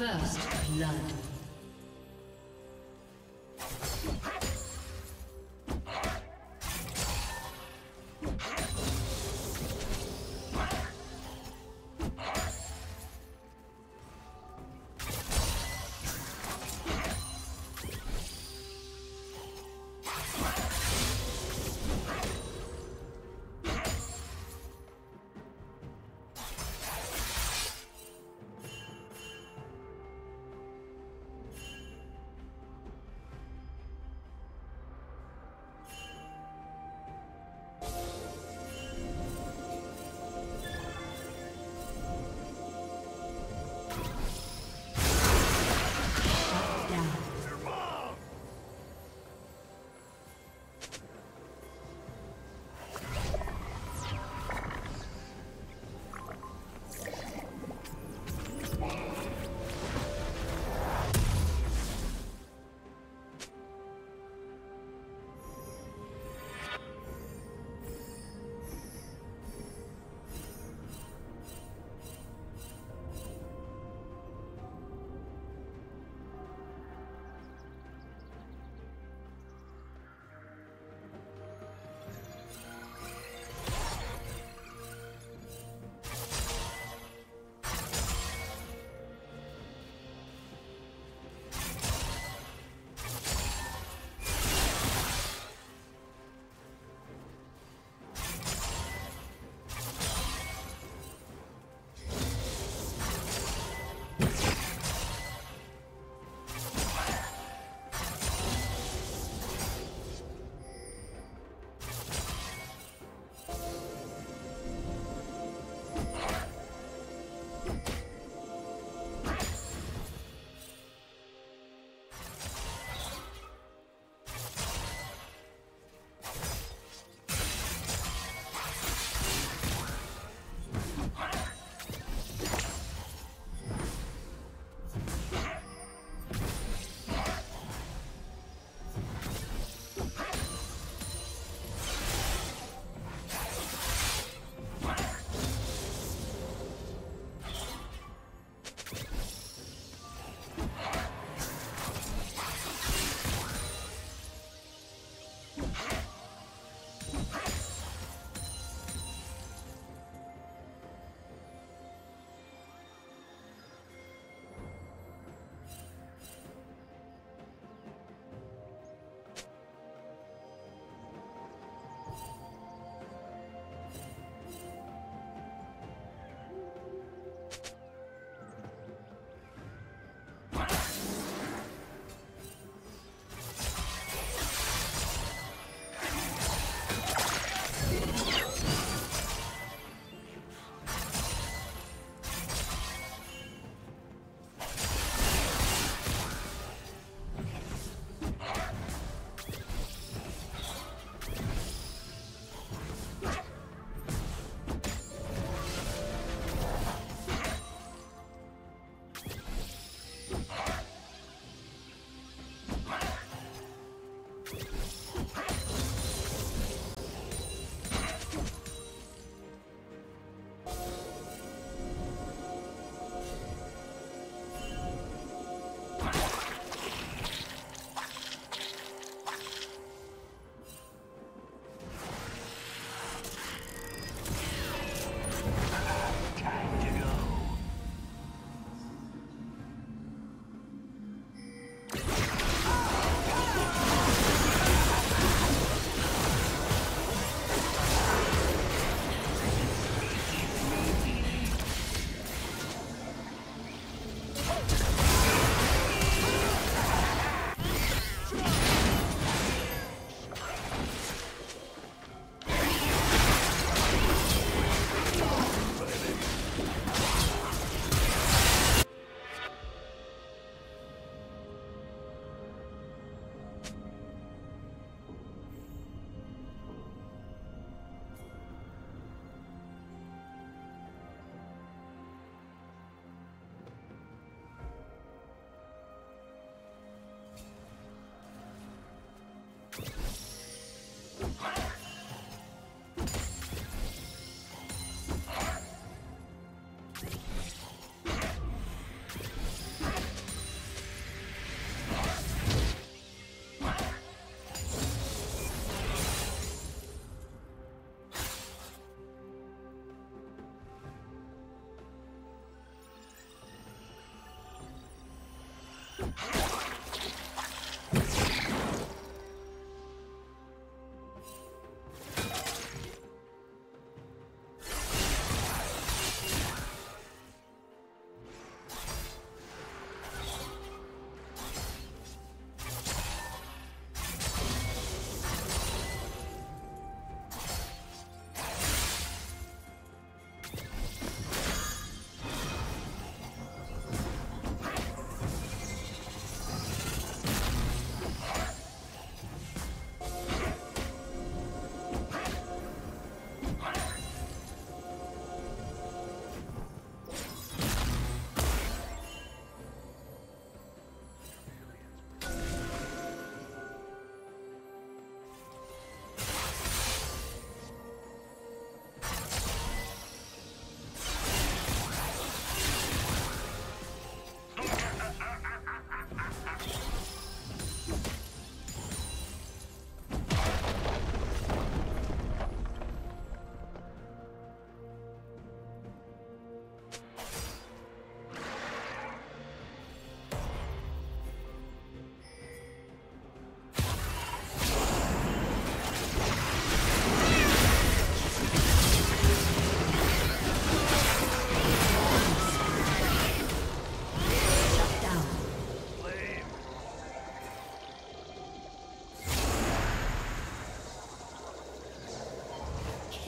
First blood.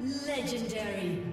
Legendary.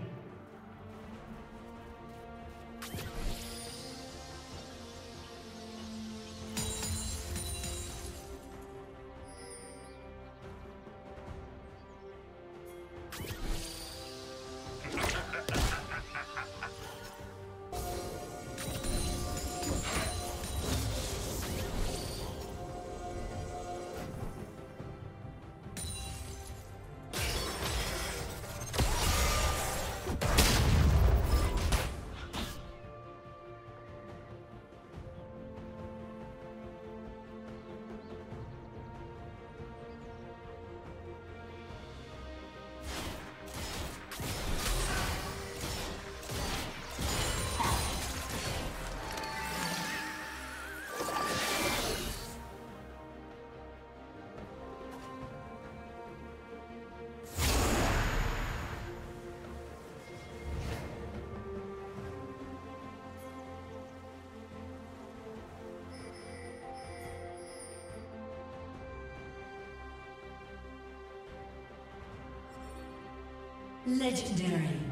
Legendary.